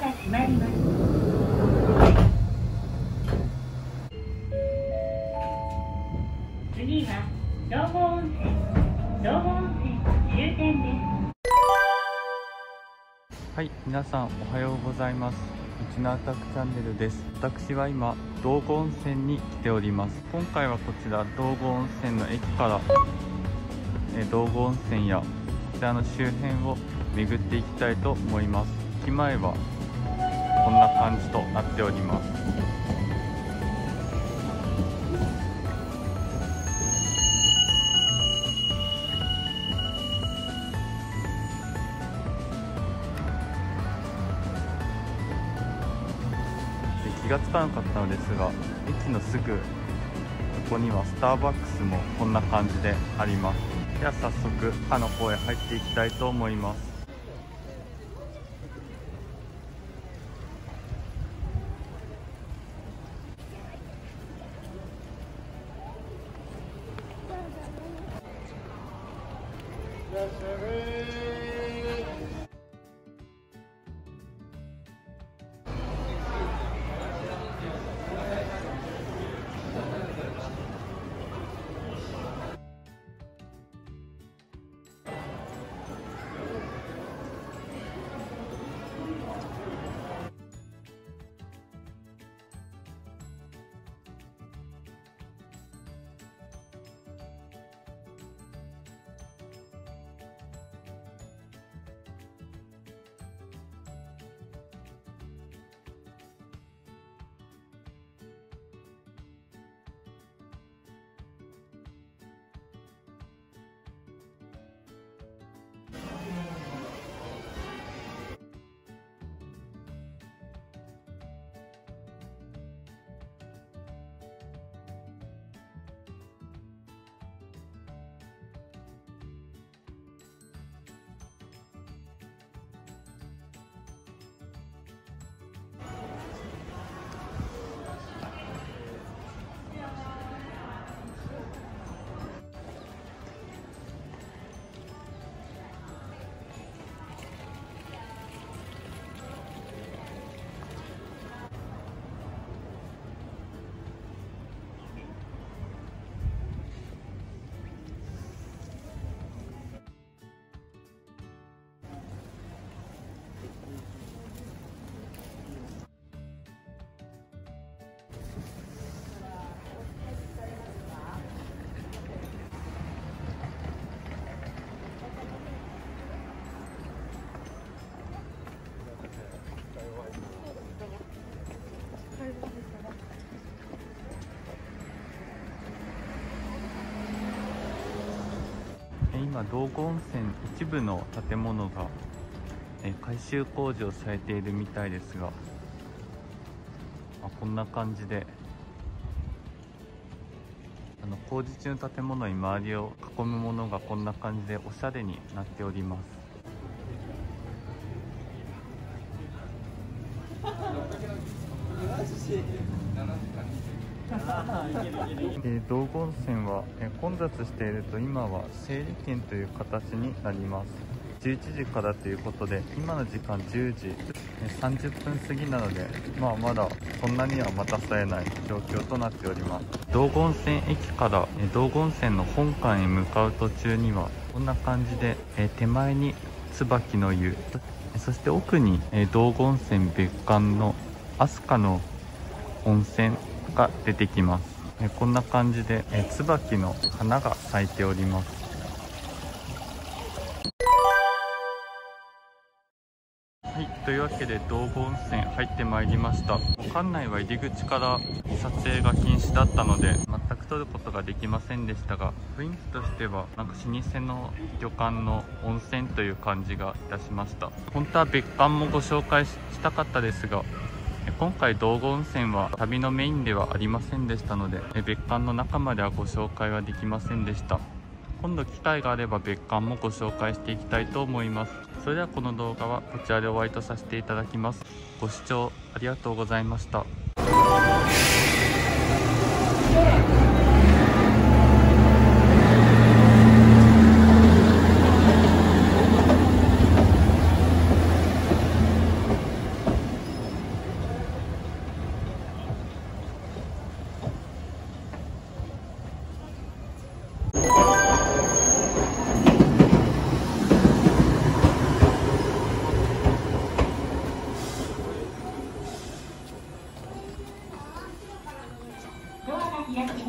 が閉まります。次は道後温泉、道後温泉終点です。はい、皆さんおはようございます。うちのアタックチャンネルです。私は今道後温泉に来ております。今回はこちら道後温泉の駅からえ道後温泉やこちらの周辺を巡っていきたいと思います。駅前はこんな感じとなっております。気がつかなかったのですが駅のすぐここにはスターバックスもこんな感じであります。では早速歯の方へ入っていきたいと思います。い今道後温泉一部の建物が改修工事をされているみたいですがあこんな感じであの工事中の建物に周りを囲むものがこんな感じでおしゃれになっております。道後温泉は、混雑していると今は整理券という形になります。11時からということで今の時間10時、30分過ぎなので、まあ、まだそんなには待たされない状況となっております。道後温泉駅から、道後温泉の本館へ向かう途中にはこんな感じで、手前に椿の湯。そして奥に、道後温泉別館の飛鳥の温泉が出てきます。えこんな感じでえ椿の花が咲いております。はいというわけで道後温泉入ってまいりました。館内は入り口から撮影が禁止だったので全く撮ることができませんでしたが雰囲気としてはなんか老舗の旅館の温泉という感じがいたしました。本当は別館もご紹介したかったですが今回道後温泉は旅のメインではありませんでしたので別館の中まではご紹介はできませんでした。今度機会があれば別館もご紹介していきたいと思います。それではこの動画はこちらで終わりとさせていただきます。ご視聴ありがとうございました。y,